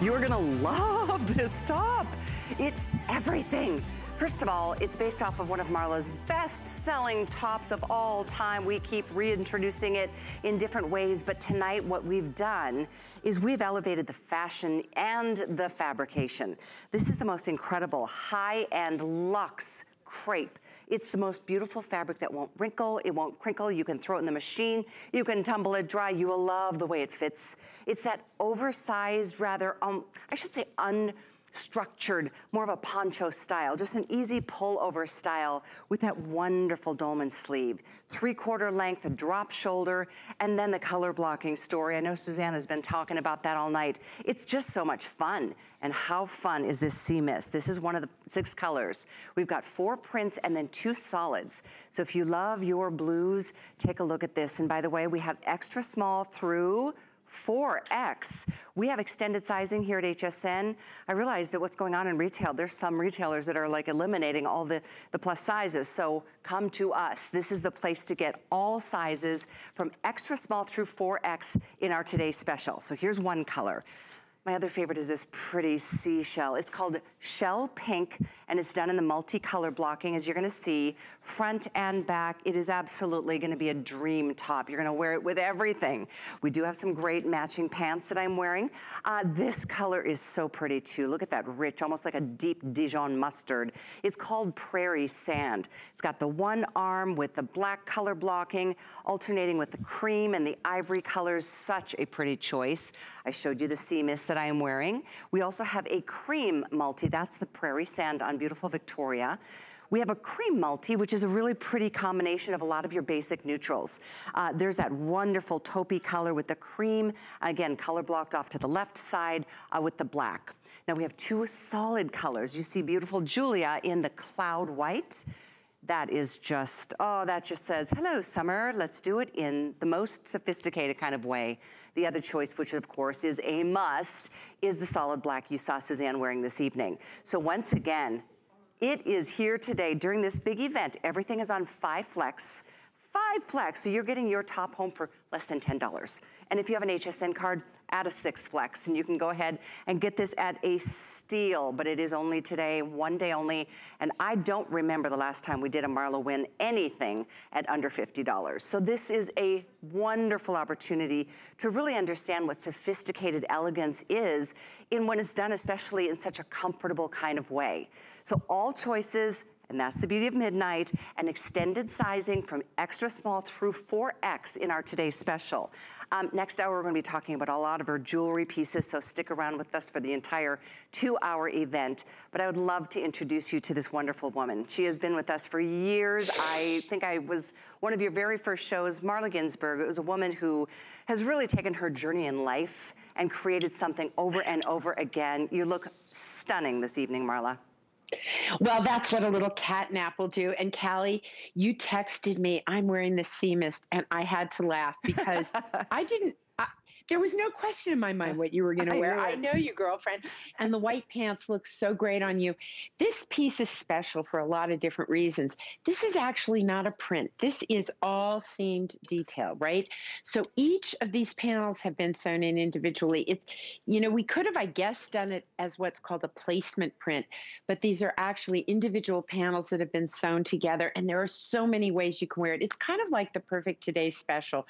You're gonna love this top. It's everything. First of all, it's based off of one of Marla's best-selling tops of all time. We keep reintroducing it in different ways, but tonight what we've done is we've elevated the fashion and the fabrication. This is the most incredible high-end luxe crepe. It's the most beautiful fabric that won't wrinkle, it won't crinkle, you can throw it in the machine, you can tumble it dry, you will love the way it fits. It's that oversized, rather, um, I should say un structured, more of a poncho style, just an easy pull over style with that wonderful dolman sleeve. Three quarter length, a drop shoulder, and then the color blocking story. I know Susanna's been talking about that all night. It's just so much fun. And how fun is this sea mist? This is one of the six colors. We've got four prints and then two solids. So if you love your blues, take a look at this. And by the way, we have extra small through 4X. We have extended sizing here at HSN. I realize that what's going on in retail, there's some retailers that are like eliminating all the, the plus sizes. So come to us. This is the place to get all sizes from extra small through 4X in our today's special. So here's one color. My other favorite is this pretty seashell. It's called Shell Pink, and it's done in the multicolor blocking, as you're gonna see, front and back. It is absolutely gonna be a dream top. You're gonna wear it with everything. We do have some great matching pants that I'm wearing. Uh, this color is so pretty too. Look at that rich, almost like a deep Dijon mustard. It's called Prairie Sand. It's got the one arm with the black color blocking, alternating with the cream and the ivory colors. Such a pretty choice. I showed you the sea that I am wearing. We also have a cream multi. That's the Prairie Sand on beautiful Victoria. We have a cream multi, which is a really pretty combination of a lot of your basic neutrals. Uh, there's that wonderful taupey color with the cream. Again, color blocked off to the left side uh, with the black. Now we have two solid colors. You see beautiful Julia in the cloud white that is just, oh, that just says, hello, summer, let's do it in the most sophisticated kind of way. The other choice, which of course is a must, is the solid black you saw Suzanne wearing this evening. So once again, it is here today during this big event. Everything is on five flex. Five flex, so you're getting your top home for less than $10. And if you have an HSN card, add a six flex and you can go ahead and get this at a steal, but it is only today, one day only. And I don't remember the last time we did a Marla Wynne anything at under $50. So this is a wonderful opportunity to really understand what sophisticated elegance is in when it's done, especially in such a comfortable kind of way. So all choices, and that's the beauty of midnight, and extended sizing from extra small through 4X in our today's special. Um, next hour, we're gonna be talking about a lot of her jewelry pieces, so stick around with us for the entire two hour event. But I would love to introduce you to this wonderful woman. She has been with us for years. I think I was one of your very first shows, Marla Ginsburg. It was a woman who has really taken her journey in life and created something over and over again. You look stunning this evening, Marla. Well, that's what a little cat nap will do. And Callie, you texted me, I'm wearing the sea mist, and I had to laugh because I didn't there was no question in my mind what you were going to wear. I know you, girlfriend. And the white pants look so great on you. This piece is special for a lot of different reasons. This is actually not a print. This is all seamed detail, right? So each of these panels have been sewn in individually. It's, you know, we could have, I guess, done it as what's called a placement print, but these are actually individual panels that have been sewn together. And there are so many ways you can wear it. It's kind of like the perfect today's special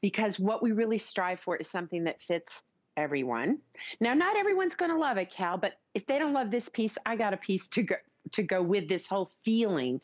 because what we really strive for is something that fits everyone. Now, not everyone's going to love it, Cal, but if they don't love this piece, I got a piece to go to go with this whole feeling.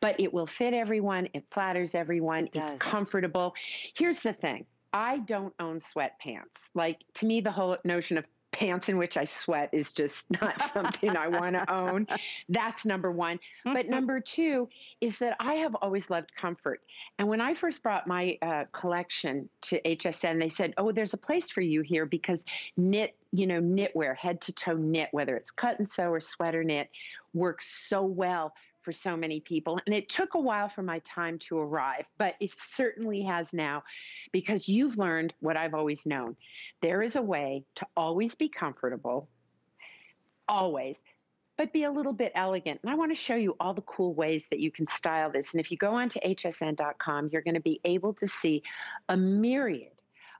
But it will fit everyone. It flatters everyone. It it's comfortable. Here's the thing. I don't own sweatpants. Like to me, the whole notion of pants in which I sweat is just not something I want to own. That's number one. But number two is that I have always loved comfort. And when I first brought my uh, collection to HSN, they said, oh, there's a place for you here because knit you know, knitwear, head to toe knit, whether it's cut and sew or sweater knit, works so well for so many people. And it took a while for my time to arrive, but it certainly has now because you've learned what I've always known. There is a way to always be comfortable, always, but be a little bit elegant. And I want to show you all the cool ways that you can style this. And if you go onto hsn.com, you're going to be able to see a myriad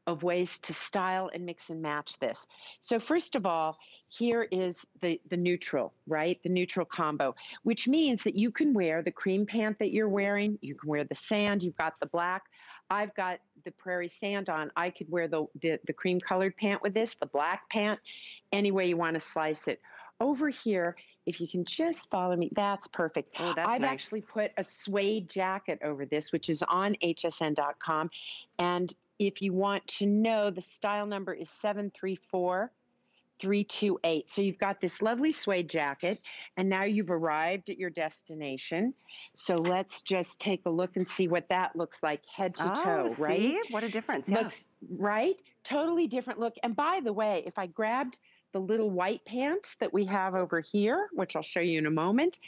of ways to style and mix and match this. So first of all, here is the, the neutral, right? The neutral combo, which means that you can wear the cream pant that you're wearing, you can wear the sand, you've got the black. I've got the prairie sand on. I could wear the, the, the cream colored pant with this, the black pant, any way you want to slice it. Over here, if you can just follow me, that's perfect. Oh, that's I've nice. actually put a suede jacket over this, which is on hsn.com. And if you want to know, the style number is 734. 328. So you've got this lovely suede jacket, and now you've arrived at your destination. So let's just take a look and see what that looks like head to oh, toe, right? See? What a difference. Yeah. Looks right? Totally different look. And by the way, if I grabbed the little white pants that we have over here, which I'll show you in a moment.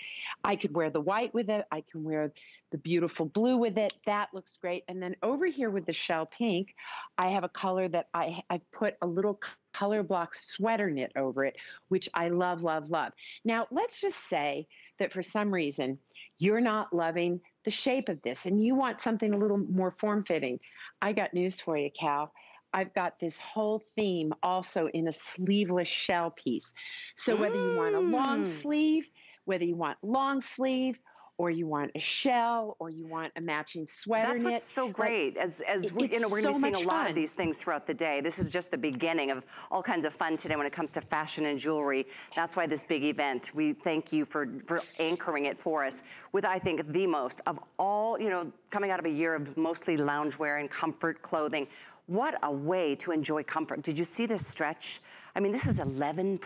I could wear the white with it. I can wear the beautiful blue with it. That looks great. And then over here with the shell pink, I have a color that I, I've put a little color block sweater knit over it, which I love, love, love. Now, let's just say that for some reason you're not loving the shape of this and you want something a little more form fitting. I got news for you, Cal. I've got this whole theme also in a sleeveless shell piece. So whether you want a long Mm. sleeve, whether you want long sleeve, or you want a shell, or you want a matching sweater That's knit. what's so like, great. As as it- we, you know, we're going to so be seeing a lot fun. of these things throughout the day. This is just the beginning of all kinds of fun today when it comes to fashion and jewelry. That's why this big event. We thank you for for anchoring it for us with I think the most of all. You know, coming out of a year of mostly loungewear and comfort clothing. What a way to enjoy comfort. Did you see this stretch? I mean, this is 11%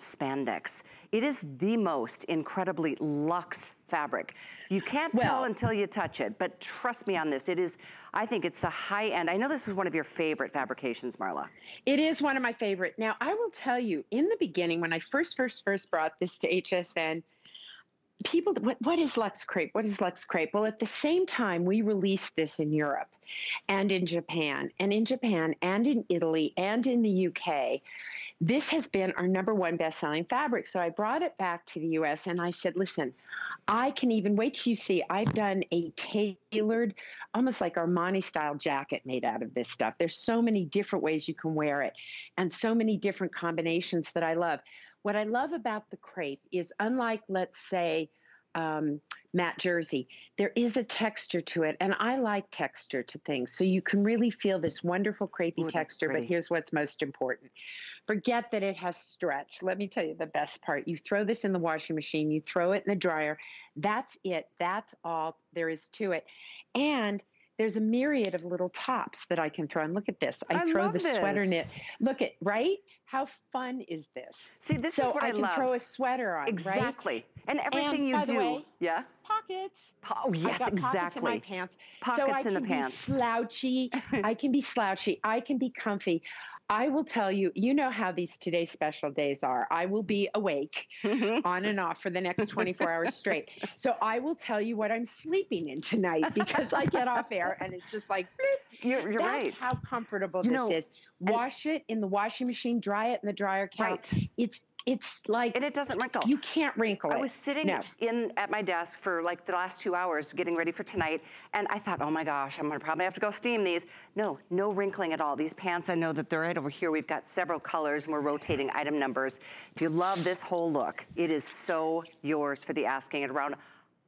spandex. It is the most incredibly luxe fabric. You can't tell until you touch it, but trust me on this. It is, I think it's the high end. I know this is one of your favorite fabrications, Marla. It is one of my favorite. Now, I will tell you, in the beginning, when I first, first, first brought this to HSN, people, what, what is Luxe Crepe? What is Luxe Crepe? Well, at the same time, we released this in Europe and in Japan, and in Japan and in Italy and in the UK. This has been our number one best selling fabric. So I brought it back to the US and I said, listen, I can even wait till you see. I've done a tailored, almost like Armani style jacket made out of this stuff. There's so many different ways you can wear it and so many different combinations that I love. What I love about the crepe is, unlike, let's say, um, matte jersey, there is a texture to it, and I like texture to things. So you can really feel this wonderful crepey Ooh, texture. But here's what's most important forget that it has stretch. Let me tell you the best part. You throw this in the washing machine, you throw it in the dryer. That's it. That's all there is to it. And there's a myriad of little tops that I can throw. And look at this. I, I throw the sweater knit. Look at right? How fun is this? See, this so is what I, I, can love. throw a sweater on, right? exactly. And everything And you do. way, yeah? Pockets. Oh, yes, exactly. Pockets in my pants. Pockets so I in the can pants. Be slouchy. I can be slouchy. I can be comfy. I will tell you, you know how these today's special days are. I will be awake on and off for the next 24 hours straight. So I will tell you what I'm sleeping in tonight because I get off air and it's just like. You're, you're That's right. how comfortable You this know, is. Wash it in the washing machine, dry it in the dryer couch. Right. It's it's like and it doesn't wrinkle. you can't wrinkle I it. was sitting No. in at my desk for like the last two hours getting ready for tonight, and I thought, oh my gosh, I'm gonna probably have to go steam these. No, no wrinkling at all. These pants, I know that they're right over here. We've got several colors and we're rotating item numbers. If you love this whole look, it is so yours for the asking at around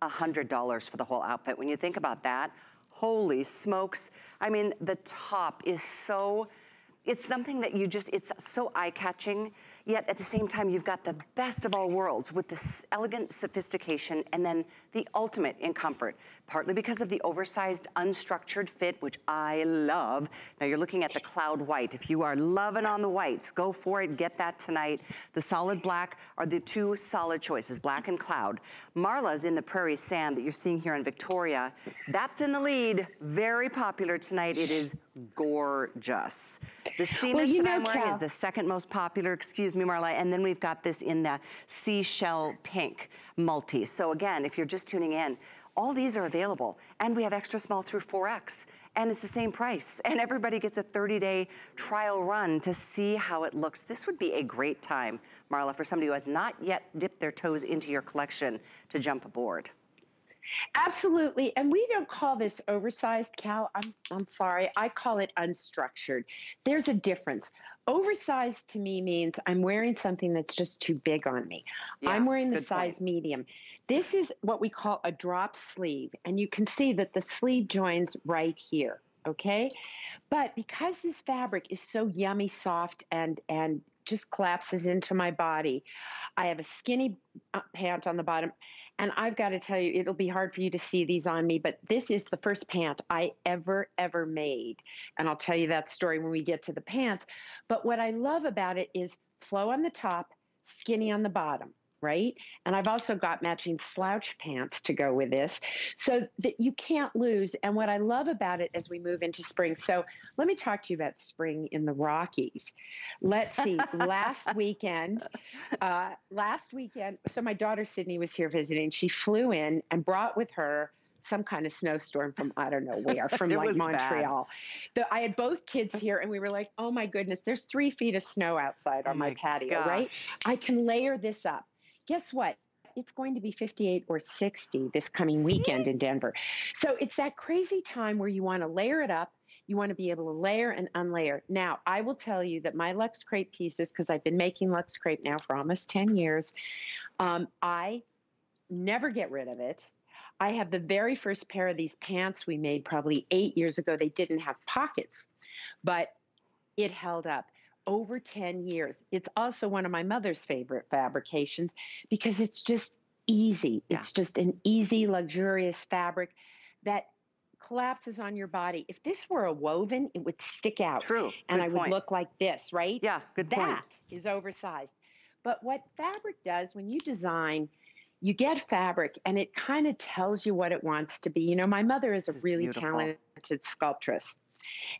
a $100 for the whole outfit. When you think about that, holy smokes. I mean, the top is so, it's something that you just, it's so eye-catching, yet at the same time, you've got the best of all worlds with this elegant sophistication and then the ultimate in comfort, partly because of the oversized, unstructured fit, which I love. Now you're looking at the cloud white. If you are loving on the whites, go for it, get that tonight. The solid black are the two solid choices, black and cloud. Marla's in the prairie sand that you're seeing here in Victoria. That's in the lead, very popular tonight. It is gorgeous. The seamless you that I'm know, wearing is the second most popular, excuse me, Marla, and then we've got this in the seashell pink multi. So again, if you're just tuning in, all these are available, and we have extra small through 4X, and it's the same price, and everybody gets a 30-day trial run to see how it looks. This would be a great time, Marla, for somebody who has not yet dipped their toes into your collection to jump aboard. Absolutely. And we don't call this oversized, Cal. I'm, I'm sorry. I call it unstructured. There's a difference. Oversized to me means I'm wearing something that's just too big on me. Yeah, I'm wearing the size point. medium. This is what we call a drop sleeve. And you can see that the sleeve joins right here. Okay. But because this fabric is so yummy soft and, and just collapses into my body. I have a skinny uh, pant on the bottom. And I've got to tell you, it'll be hard for you to see these on me, but this is the first pant I ever, ever made. And I'll tell you that story when we get to the pants. But what I love about it is flow on the top, skinny on the bottom right? And I've also got matching slouch pants to go with this so that you can't lose. And what I love about it as we move into spring. So let me talk to you about spring in the Rockies. Let's see. last weekend, uh, last weekend, so my daughter Sydney was here visiting. She flew in and brought with her some kind of snowstorm from I don't know where, from like Montreal. The, I had both kids here, and we were like, "Oh my goodness, there's three feet of snow outside oh on my, my patio, gosh. right? I can layer this up." Guess what? It's going to be 58 or 60 this coming See? weekend in Denver. So it's that crazy time where you want to layer it up. You want to be able to layer and unlayer. Now, I will tell you that my Luxe Crepe pieces, because I've been making Luxe Crepe now for almost 10 years, um, I never get rid of it. I have the very first pair of these pants we made probably eight years ago. They didn't have pockets, but it held up over 10 years. It's also one of my mother's favorite fabrications because it's just easy. Yeah. It's just an easy, luxurious fabric that collapses on your body. If this were a woven, it would stick out. True. And good I point. would look like this, right? Yeah, good that point. That is oversized. But what fabric does when you design, you get fabric and it kind of tells you what it wants to be. You know, my mother is this a really talented sculptress.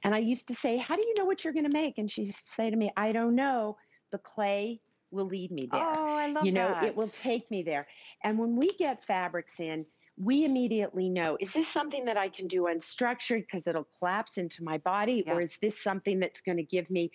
And I used to say, How do you know what you're going to make? And she'd say to me, I don't know. The clay will lead me there. Oh, I love You know, that. it will take me there. And when we get fabrics in, we immediately know is this something that I can do unstructured because it'll collapse into my body? Yeah. Or is this something that's going to give me,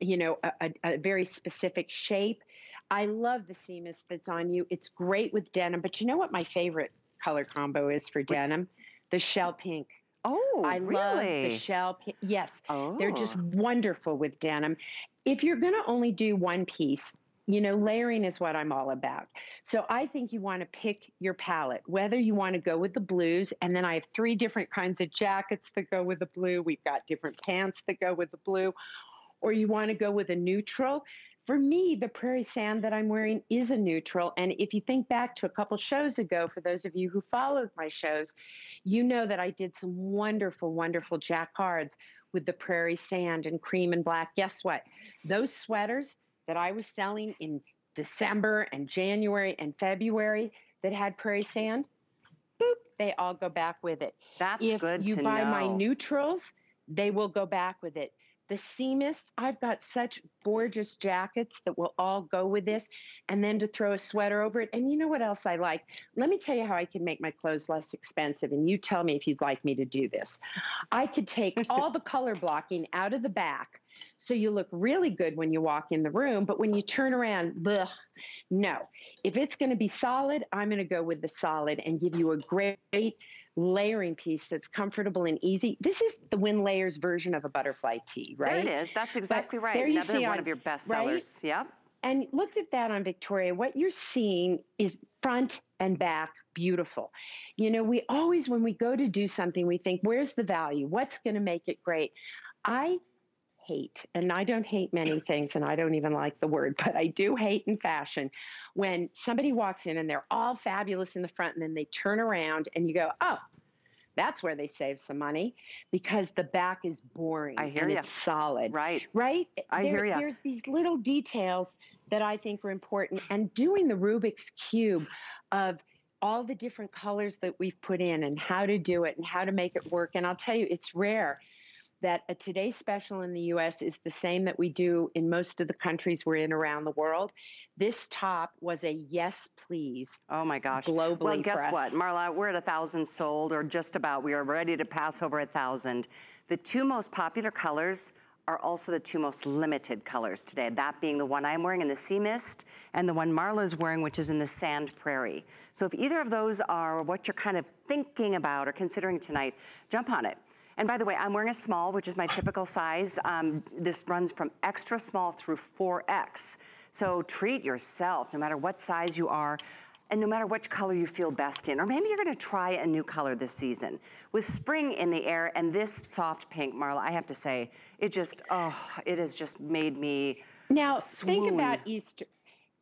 you know, a, a, a very specific shape? I love the sea mist that's on you. It's great with denim. But you know what my favorite color combo is for denim? The shell pink. Oh, I really? love the shell. Yes, oh. they're just oh. wonderful with denim. If you're going to only do one piece, you know, layering is what I'm all about. So I think you want to pick your palette, whether you want to go with the blues, and then I have three different kinds of jackets that go with the blue. We've got different pants that go with the blue, or you want to go with a neutral for me, the prairie sand that I'm wearing is a neutral. And if you think back to a couple shows ago, for those of you who followed my shows, you know that I did some wonderful, wonderful jacquards with the prairie sand and cream and black. Guess what? Those sweaters that I was selling in December and January and February that had prairie sand, boop, they all go back with it. That's if good you buy know. my neutrals, they will go back with it. The sea mist, I've got such gorgeous jackets that will all go with this. And then to throw a sweater over it. And you know what else I like? Let me tell you how I can make my clothes less expensive. And you tell me if you'd like me to do this. I could take all the color blocking out of the back. So you look really good when you walk in the room, but when you turn around, bleh, no. If it's going to be solid, I'm going to go with the solid and give you a great layering piece that's comfortable and easy. This is the WynneLayers version of a butterfly tee, right? There it is. That's exactly but right. Another one on, of your best sellers. Right? Yep. And look at that on Victoria. What you're seeing is front and back beautiful. You know, we always, when we go to do something, we think, where's the value? What's going to make it great? I hate, and I don't hate many things, and I don't even like the word, but I do hate in fashion when somebody walks in and they're all fabulous in the front, and then they turn around and you go, oh, that's where they save some money because the back is boring I hear and you. it's solid. Right. Right? I there, hear you. There's these little details that I think are important. And doing the Rubik's Cube of all the different colors that we've put in and how to do it and how to make it work. And I'll tell you, it's rare that a Today Special in the US is the same that we do in most of the countries we're in around the world. This top was a yes, please. Oh my gosh. Globally. Well, guess what, Marla? We're at a thousand sold, or just about. We are ready to pass over a thousand. The two most popular colors are also the two most limited colors today, that being the one I'm wearing in the Sea Mist and the one Marla's wearing, which is in the Sand Prairie. So if either of those are what you're kind of thinking about or considering tonight, jump on it. And by the way, I'm wearing a small, which is my typical size. Um, this runs from extra small through 4X. So treat yourself, no matter what size you are and no matter which color you feel best in. Or maybe you're gonna try a new color this season. With spring in the air and this soft pink, Marla, I have to say, it just, oh, it has just made me Now, swoon. think about Easter.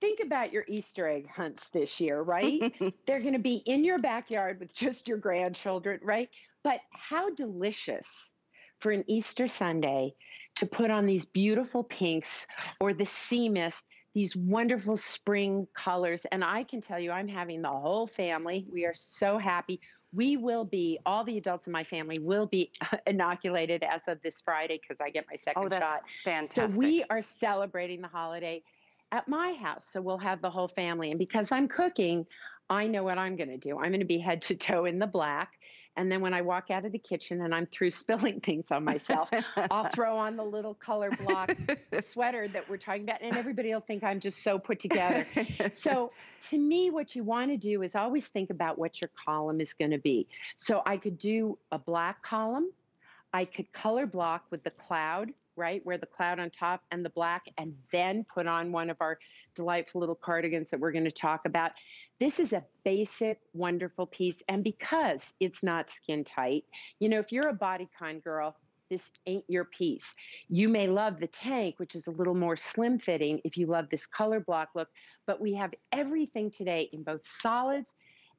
Think about your Easter egg hunts this year, right? They're going to be in your backyard with just your grandchildren, right? But how delicious for an Easter Sunday to put on these beautiful pinks or the sea mist these wonderful spring colors. And I can tell you, I'm having the whole family. We are so happy. We will be, all the adults in my family will be inoculated as of this Friday because I get my second oh, that's shot. fantastic. So we are celebrating the holiday at my house. So we'll have the whole family. And because I'm cooking, I know what I'm going to do. I'm going to be head to toe in the black. And then when I walk out of the kitchen and I'm through spilling things on myself, I'll throw on the little color block sweater that we're talking about, and everybody will think I'm just so put together. so, to me, what you want to do is always think about what your column is going to be. So, I could do a black column, I could color block with the cloud, right, where the cloud on top and the black, and then put on one of our delightful little cardigans that we're going to talk about. This is a basic, wonderful piece. And because it's not skin tight, you know, if you're a bodycon girl, this ain't your piece. You may love the tank, which is a little more slim fitting if you love this color block look, but we have everything today in both solids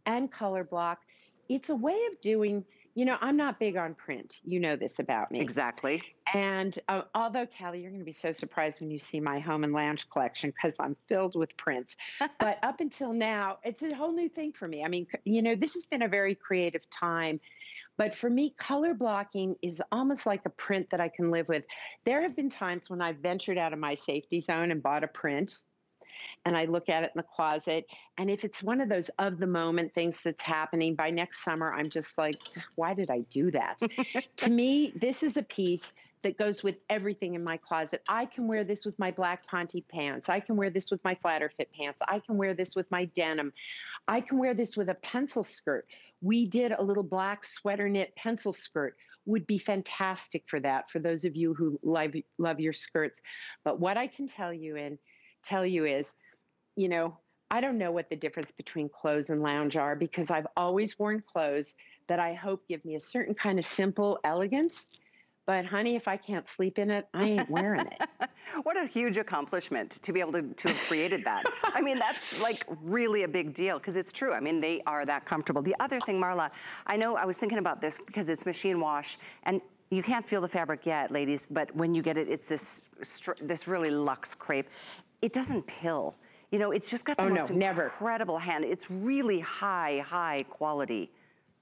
and color block. It's a way of doing you know, I'm not big on print. You know this about me. Exactly. And uh, although, Callie, you're going to be so surprised when you see my home and lounge collection because I'm filled with prints. but up until now, it's a whole new thing for me. I mean, you know, this has been a very creative time. But for me, color blocking is almost like a print that I can live with. There have been times when I've ventured out of my safety zone and bought a print and I look at it in the closet. And if it's one of those of the moment things that's happening by next summer, I'm just like, why did I do that? to me, this is a piece that goes with everything in my closet. I can wear this with my black Ponte pants. I can wear this with my flatter fit pants. I can wear this with my denim. I can wear this with a pencil skirt. We did a little black sweater knit pencil skirt would be fantastic for that for those of you who love love your skirts. But what I can tell you and tell you is you know, I don't know what the difference between clothes and lounge are because I've always worn clothes that I hope give me a certain kind of simple elegance. But honey, if I can't sleep in it, I ain't wearing it. what a huge accomplishment to be able to, to have created that. I mean, that's like really a big deal because it's true. I mean, they are that comfortable. The other thing, Marla, I know I was thinking about this because it's machine wash and you can't feel the fabric yet, ladies, but when you get it, it's this, this really luxe crepe. It doesn't pill. You know, it's just got the oh, most no, incredible never. hand. It's really high, high quality.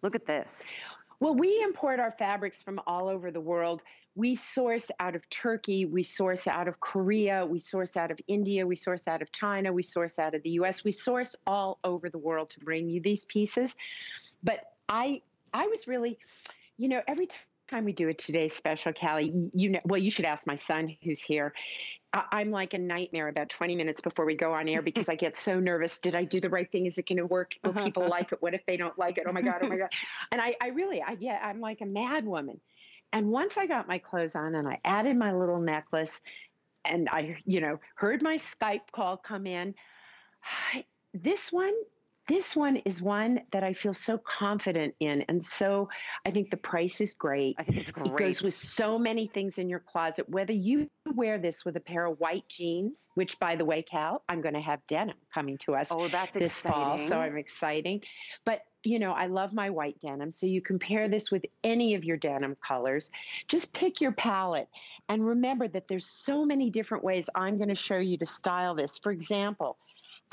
Look at this. Well, we import our fabrics from all over the world. We source out of Turkey, we source out of Korea, we source out of India, we source out of China, we source out of the US. We source all over the world to bring you these pieces. But I I was really, you know, every time time we do a today's special, Callie, you know, well, you should ask my son who's here. I, am like a nightmare about 20 minutes before we go on air because I get so nervous. Did I do the right thing? Is it going to work? Will uh-huh, people uh-huh. like it? What if they don't like it? Oh my God, oh my God. And I, I really, I, yeah, I'm like a mad woman. And once I got my clothes on and I added my little necklace and I, you know, heard my Skype call come in, this one this one is one that I feel so confident in. And so I think the price is great. I think it's great. It goes with so many things in your closet. Whether you wear this with a pair of white jeans, which by the way, Cal, I'm going to have denim coming to us oh, that's this exciting. fall. So I'm exciting. But you know, I love my white denim. So you compare this with any of your denim colors. Just pick your palette and remember that there's so many different ways I'm going to show you to style this. For example,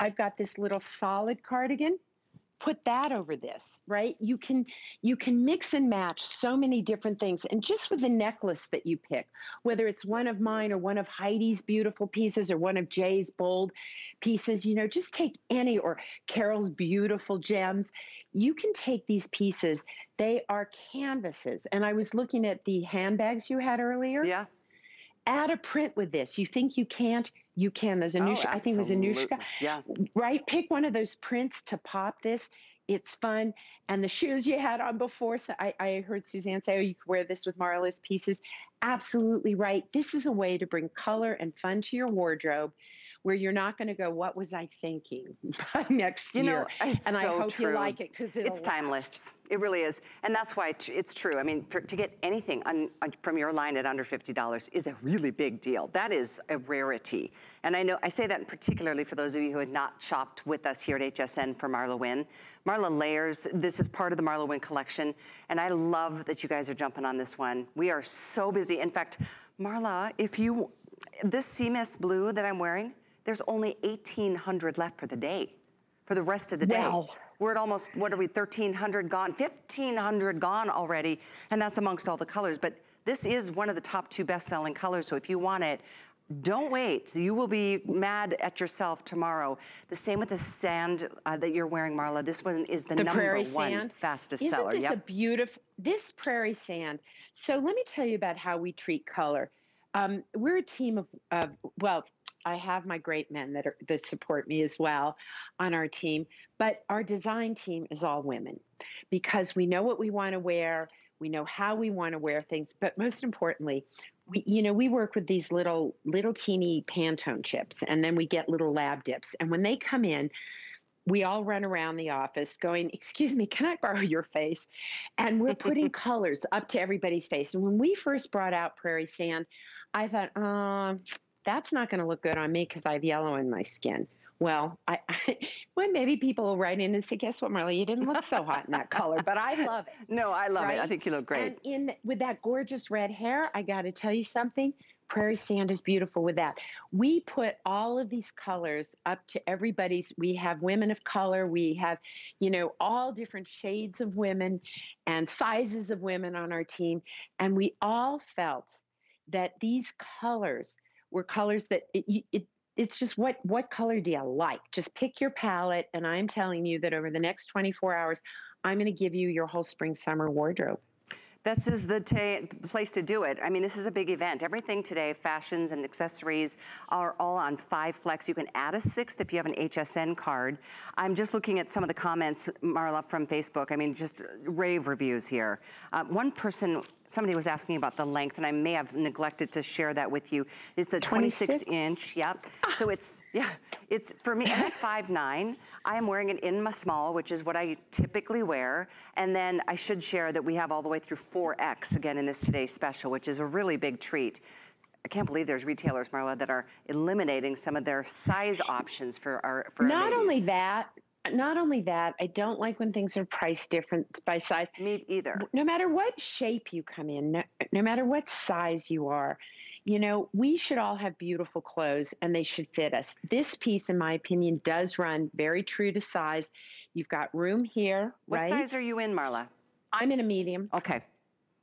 I've got this little solid cardigan. Put that over this, right? You can you can mix and match so many different things. And just with the necklace that you pick, whether it's one of mine or one of Heidi's beautiful pieces or one of Jay's bold pieces, you know, just take any or Carol's beautiful gems. You can take these pieces. They are canvases. And I was looking at the handbags you had earlier. Yeah add a print with this. You think you can't? You can. There's a new, Oh, I think it was Anushka. Yeah. Right? Pick one of those prints to pop this. It's fun. And the shoes you had on before, so I, I heard Suzanne say, oh, you could wear this with Marla's pieces. Absolutely right. This is a way to bring color and fun to your wardrobe where you're not going to go, what was I thinking by next You know, year? it's and I hope true. you like it because It's timeless. It really is. And that's why it's true. I mean, for, to get anything on, on, uh, from your line at under $50 is a really big deal. That is a rarity. And I know, I say that particularly for those of you who had not shopped with us here at HSN for Marla Wynne. Marla Layers, this is part of the Marla Wynne collection. And I love that you guys are jumping on this one. We are so busy. In fact, Marla, if you, this sea mist blue that I'm wearing, there's only 1,800 left for the day, for the rest of the day. Wow. We're at almost, what are we, 1,300 gone, 1,500 gone already, and that's amongst all the colors. But this is one of the top two best-selling colors, so if you want it, don't wait. You will be mad at yourself tomorrow. The same with the sand uh, that you're wearing, Marla. This one is the, the number one sand. fastest Isn't seller. this Yep. a beautiful, this prairie sand. So let me tell you about how we treat color. Um, we're a team of, of, well, I have my great men that are that support me as well on our team, but our design team is all women because we know what we want to wear, we know how we want to wear things, but most importantly, we you know we work with these little little teeny Pantone chips, and then we get little lab dips, and when they come in, we all run around the office going, Excuse me, can I borrow your face? And we're putting colors up to everybody's face. And when we first brought out Prairie Sand, I thought, um, that's not going to look good on me because I have yellow in my skin. Well, I, I well maybe people will write in and say, "Guess what, Marla? You didn't look so hot in that color." But I love it. No, I love it. I think you look great. And in with that gorgeous red hair, I got to tell you something. Prairie sand is beautiful with that. We put all of these colors up to everybody's. We have women of color. We have, you know, all different shades of women and sizes of women on our team. And we all felt that these colors were colors that it, it it's just what what color do you like? Just pick your palette, and I'm telling you that over the next 24 hours, I'm going to give you your whole spring summer wardrobe. This is the place to do it. I mean, this is a big event. Everything today, fashions and accessories, are all on five flex. You can add a sixth if you have an HSN card. I'm just looking at some of the comments, Marla, from Facebook. I mean, just rave reviews here. Uh, one person, somebody was asking about the length, and I may have neglected to share that with you. It's a 26 26? inch, yep. Ah. So it's, yeah, it's, for me, I'm at 5'9". I am wearing it in my small, which is what I typically wear. And then I should share that we have all the way through 4X again in this today's special, which is a really big treat. I can't believe there's retailers, Marla, that are eliminating some of their size options for our for our Not only that, not only that, I don't like when things are priced different by size. Me either. No matter what shape you come in, no, no matter what size you are, you know, we should all have beautiful clothes and they should fit us. This piece, in my opinion, does run very true to size. You've got room here, What right? size are you in, Marla? I'm in a medium. Okay,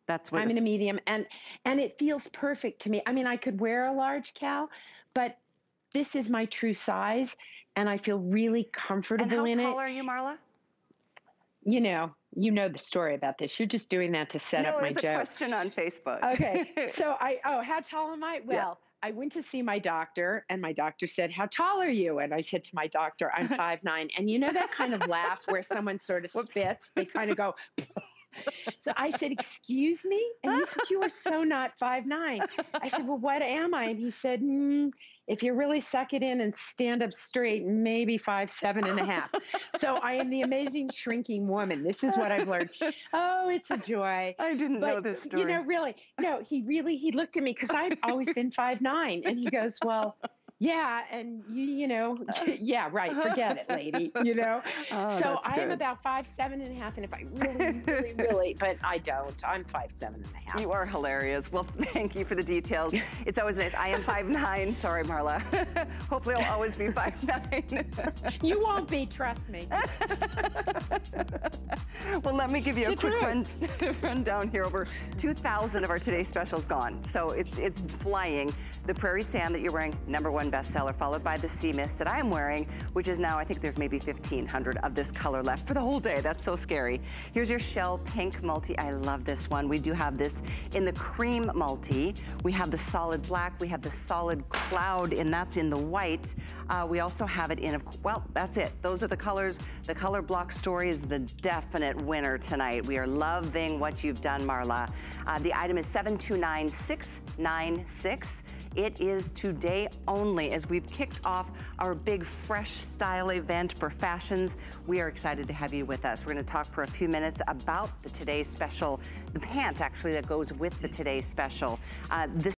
that's what I'm in a medium, and and it feels perfect to me. I mean, I could wear a large Cal, but this is my true size, and I feel really comfortable how in tall it. are you, Marla? You know, you know the story about this. You're just doing that to set no, up my it's a question on Facebook. Okay, so I oh, how tall am I? Well. I went to see my doctor, and my doctor said, "How tall are you?" And I said to my doctor, "I'm five nine. And you know that kind of laugh where someone sort of Whoops. spits? They kind of go. so I said, "Excuse me," and he said, "You are so not five nine. I said, "Well, what am I?" And he said, mm, "If you really suck it in and stand up straight, maybe five seven and a half." so I am the amazing shrinking woman. This is what I've learned. Oh, it's a joy. I didn't know this story. You know, really, no, he really he looked at me because I've always been five nine, and he goes, "Well, yeah, and you, you know, yeah, right, forget it, lady." You know, Oh, so I am about five seven and a half, and if I really, really, really, but I don't, I'm five seven and a half. You are hilarious. Well, thank you for the details. It's always nice. I am five nine Sorry, Marla. Hopefully I'll always be 5'9". You won't be, trust me. well, let me give you a quick run, rundown here. Over 2,000 of our today's specials gone. So it's it's flying. The Prairie Sand that you're wearing, number one one bestseller, followed by the Sea Mist that I am wearing, which is now, I think there's maybe 1,500 of this color left for the whole day. That's so scary. Here's your shell pink multi. I love this one. We do have this in the cream multi. We have the solid black. We have the solid cloud, and that's in the white. Uh, we also have it in, well, that's it. Those are the colors. The color block story is the definite winner tonight. We are loving what you've done, Marla. Uh, the item is 729696. It is today only as we've kicked off our big fresh style event for fashions. We are excited to have you with us. We're going to talk for a few minutes about the Today Special, the pant actually that goes with the Today Special. Uh, this